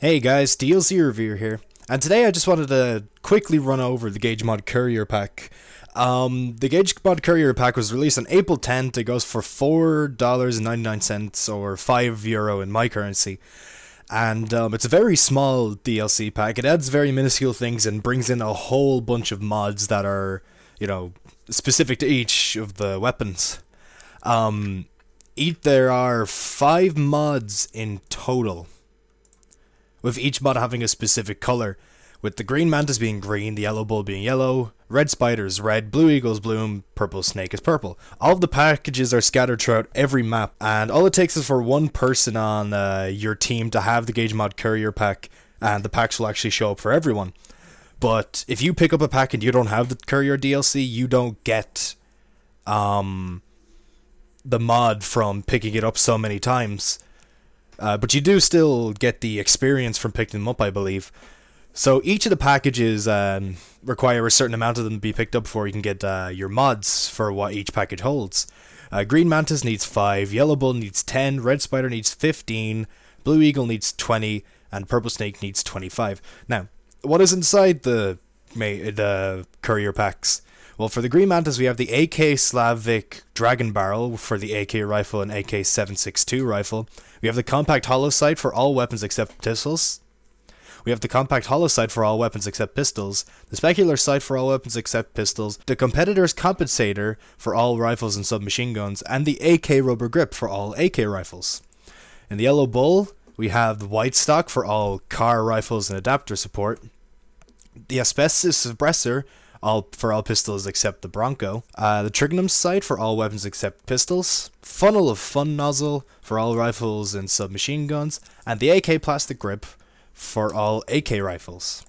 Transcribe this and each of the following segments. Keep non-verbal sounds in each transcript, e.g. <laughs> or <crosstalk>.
Hey guys, DLC Reviewer here, and today I just wanted to quickly run over the Gage Mod Courier Pack. Um, the Gage Mod Courier Pack was released on April 10th. It goes for $4.99 or 5 euro in my currency. And um, it's a very small DLC pack. It adds very minuscule things and brings in a whole bunch of mods that are, you know, specific to each of the weapons. Um, there are five mods in total with each mod having a specific color, with the green mantis being green, the yellow bull being yellow, red spiders red, blue eagles blue, purple snake is purple. All of the packages are scattered throughout every map, and all it takes is for one person on uh, your team to have the Gage Mod Courier pack, and the packs will actually show up for everyone. But if you pick up a pack and you don't have the Courier DLC, you don't get um, the mod from picking it up so many times. Uh, but you do still get the experience from picking them up, I believe. So each of the packages um, require a certain amount of them to be picked up before you can get uh, your mods for what each package holds. Uh, Green Mantis needs 5, Yellow Bull needs 10, Red Spider needs 15, Blue Eagle needs 20, and Purple Snake needs 25. Now, what is inside the the courier packs? Well, for the Green Mantis, we have the AK Slavik Dragon Barrel for the AK rifle and AK 762 rifle. We have the compact hollow sight for all weapons except pistols. We have the compact hollow sight for all weapons except pistols, the specular sight for all weapons except pistols, the competitor's compensator for all rifles and submachine guns, and the AK rubber grip for all AK rifles. In the yellow bull, we have the white stock for all car rifles and adapter support, the asbestos suppressor all for all pistols except the Bronco. Uh, the Trigonom sight for all weapons except pistols. Funnel of Fun nozzle for all rifles and submachine guns, and the AK plastic grip for all AK rifles.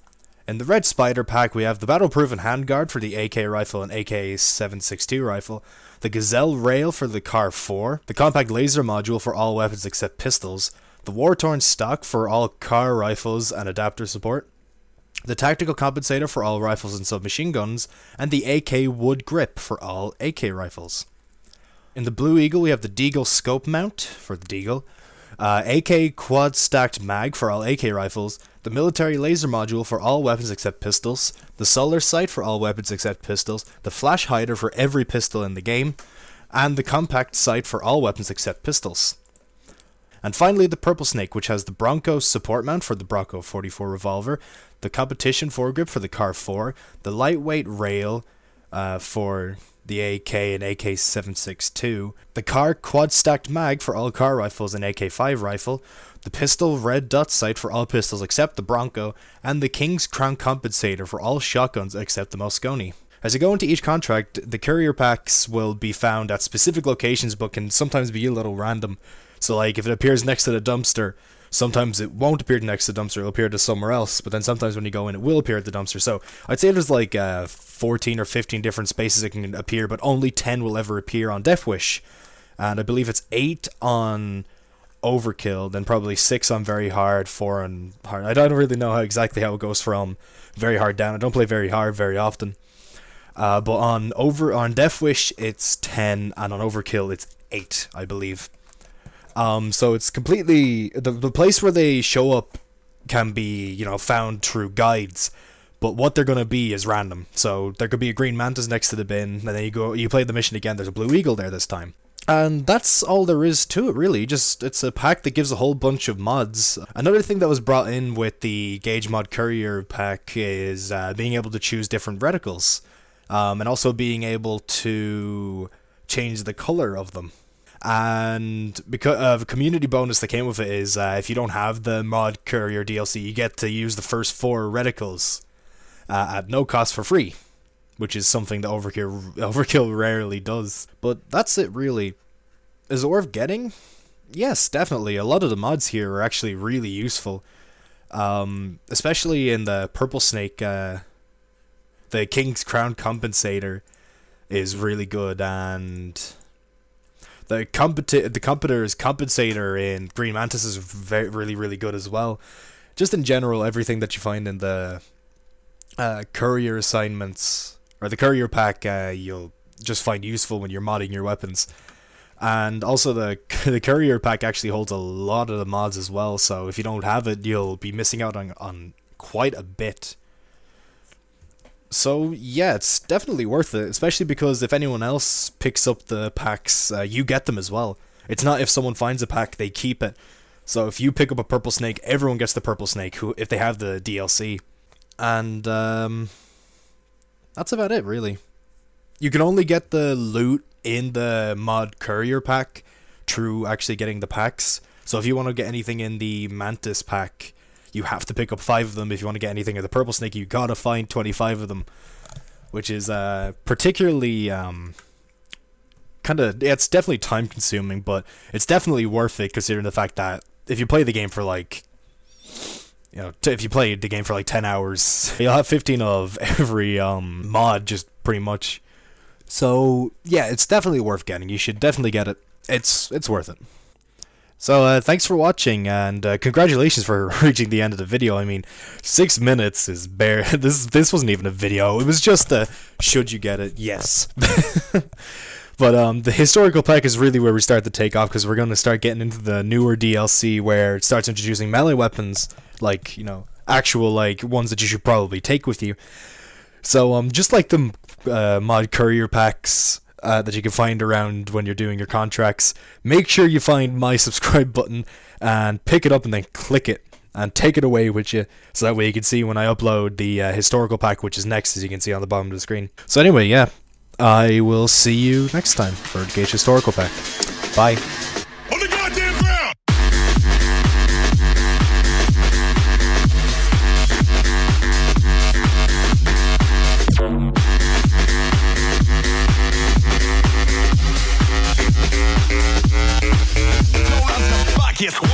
In the Red Spider pack, we have the battle-proven handguard for the AK rifle and AK 762 rifle, the Gazelle rail for the Car 4, the compact laser module for all weapons except pistols, the war-torn stock for all car rifles and adapter support, the tactical compensator for all rifles and submachine guns, and the AK wood grip for all AK rifles. In the Blue Eagle, we have the Deagle scope mount for the Deagle, uh, AK quad stacked mag for all AK rifles, the military laser module for all weapons except pistols, the solar sight for all weapons except pistols, the flash hider for every pistol in the game, and the compact sight for all weapons except pistols. And finally, the Purple Snake, which has the Bronco support mount for the Bronco 44 revolver, the competition foregrip for the Car 4, the lightweight rail uh, for the AK and AK 762, the car quad stacked mag for all car rifles and AK 5 rifle, the pistol red dot sight for all pistols except the Bronco, and the King's Crown compensator for all shotguns except the Mosconi. As you go into each contract, the courier packs will be found at specific locations but can sometimes be a little random. So like if it appears next to the dumpster, sometimes it won't appear next to the dumpster, it'll appear to somewhere else, but then sometimes when you go in it will appear at the dumpster. So I'd say there's like uh, 14 or 15 different spaces it can appear, but only 10 will ever appear on Death Wish. And I believe it's 8 on Overkill, then probably 6 on Very Hard, 4 on Hard. I don't really know how exactly how it goes from Very Hard down. I don't play Very Hard very often. Uh, but on over on Death Wish it's 10 and on Overkill it's 8, I believe. Um, so it's completely the the place where they show up can be you know found through guides, but what they're gonna be is random. So there could be a green mantis next to the bin, and then you go you play the mission again. There's a blue eagle there this time. And that's all there is to it, really. Just it's a pack that gives a whole bunch of mods. Another thing that was brought in with the Gage Mod Courier pack is uh, being able to choose different reticles, um, and also being able to change the color of them and because of uh, a community bonus that came with it is uh, if you don't have the mod courier DLC, you get to use the first four reticles uh, at no cost for free, which is something that Overkill <laughs> Overkill rarely does. But that's it, really. Is it worth getting? Yes, definitely. A lot of the mods here are actually really useful, um, especially in the Purple Snake. Uh, the King's Crown Compensator is really good and the competi- the competitor's compensator in Green Mantis is very really really good as well. Just in general, everything that you find in the uh, courier assignments or the courier pack, uh, you'll just find useful when you're modding your weapons. And also the <laughs> the courier pack actually holds a lot of the mods as well. So if you don't have it, you'll be missing out on on quite a bit. So yeah, it's definitely worth it, especially because if anyone else picks up the packs, uh, you get them as well. It's not if someone finds a pack, they keep it. So if you pick up a purple snake, everyone gets the purple snake who if they have the DLC. And um, that's about it really. You can only get the loot in the mod courier pack through actually getting the packs. So if you want to get anything in the Mantis pack, you have to pick up five of them. If you want to get anything of the purple snake, you gotta find twenty five of them, which is uh, particularly um, kind of yeah, it's definitely time consuming, but it's definitely worth it considering the fact that if you play the game for like you know, t- if you play the game for like 10 hours, <laughs> you'll have 15 of every um, mod, just pretty much. So, yeah, it's definitely worth getting. You should definitely get it. It's it's worth it. So, uh, thanks for watching, and uh, congratulations for <laughs> reaching the end of the video. I mean, six minutes is bare. <laughs> This this wasn't even a video. It was just a should you get it? Yes. <laughs> But um, the historical pack is really where we start to take off because we're going to start getting into the newer DLC where it starts introducing melee weapons, like you know actual like ones that you should probably take with you. So um, just like the uh, mod courier packs uh, that you can find around when you're doing your contracts, make sure you find my subscribe <laughs> button and pick it up and then click it and take it away with you so that way you can see when I upload the uh, historical pack which is next as you can see on the bottom of the screen. So anyway, yeah, I will see you next time for Gage Historical Pack. Bye. Yes.